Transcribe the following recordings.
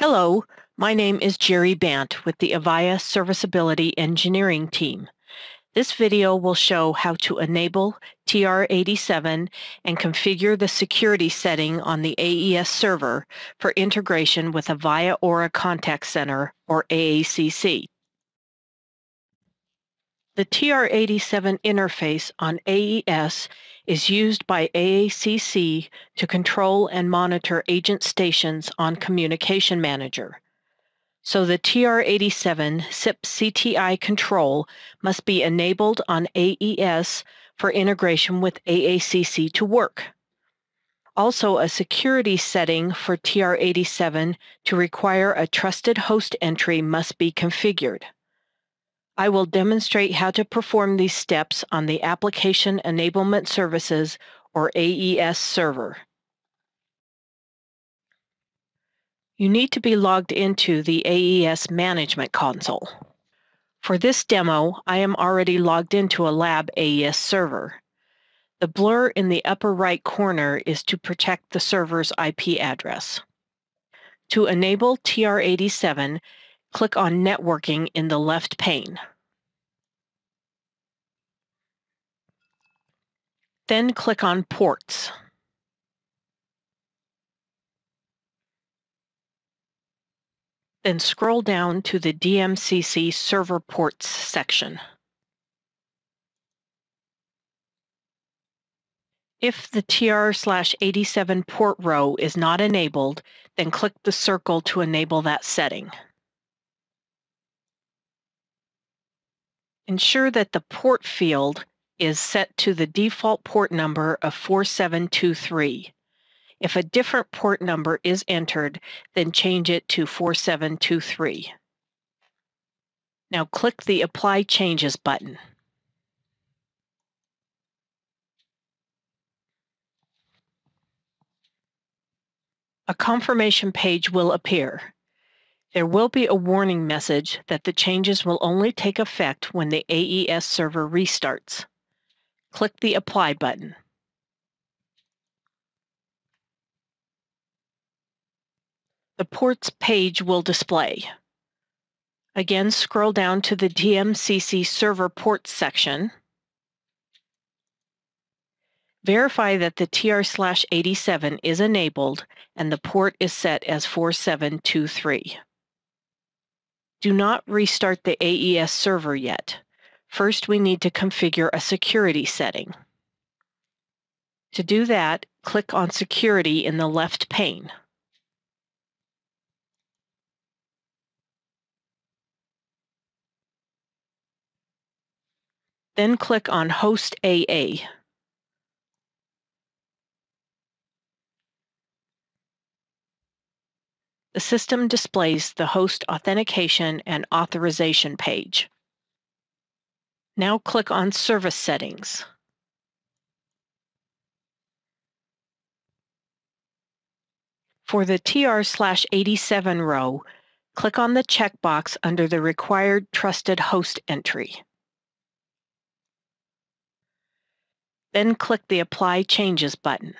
Hello, my name is Jerri Bandt with the Avaya Serviceability Engineering team. This video will show how to enable TR87 and configure the security setting on the AES server for integration with Avaya Aura Contact Center, or AACC. The TR87 interface on AES is used by AACC to control and monitor agent stations on Communication Manager. So the TR87 SIP CTI control must be enabled on AES for integration with AACC to work. Also, a security setting for TR87 to require a trusted host entry must be configured. I will demonstrate how to perform these steps on the Application Enablement Services or AES server. You need to be logged into the AES Management Console. For this demo, I am already logged into a lab AES server. The blur in the upper right corner is to protect the server's IP address. To enable TR87, click on Networking in the left pane. Then click on Ports. Then scroll down to the DMCC Server Ports section. If the TR-87 port row is not enabled, then click the circle to enable that setting. Ensure that the port field is set to the default port number of 4723. If a different port number is entered, then change it to 4723. Now click the Apply Changes button. A confirmation page will appear. There will be a warning message that the changes will only take effect when the AES server restarts click the Apply button. The ports page will display. Again, scroll down to the DMCC Server Ports section. Verify that the TR-87 is enabled and the port is set as 4723. Do not restart the AES server yet. First, we need to configure a security setting. To do that, click on Security in the left pane. Then click on Host AA. The system displays the host authentication and authorization page. Now click on Service Settings. For the TR slash 87 row, click on the checkbox under the required trusted host entry. Then click the Apply Changes button.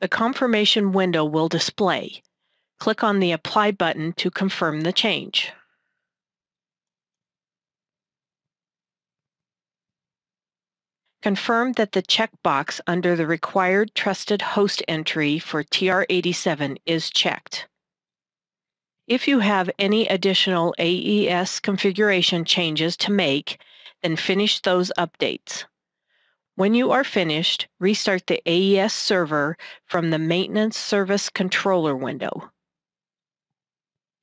The confirmation window will display click on the Apply button to confirm the change. Confirm that the checkbox under the required trusted host entry for TR87 is checked. If you have any additional AES configuration changes to make, then finish those updates. When you are finished, restart the AES server from the Maintenance Service Controller window.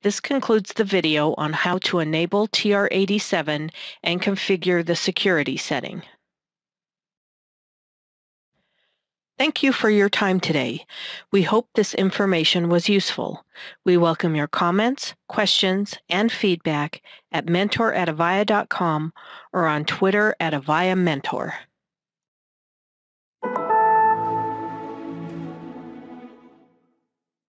This concludes the video on how to enable TR87 and configure the security setting. Thank you for your time today. We hope this information was useful. We welcome your comments, questions, and feedback at mentor at avaya.com or on Twitter at Avaya Mentor.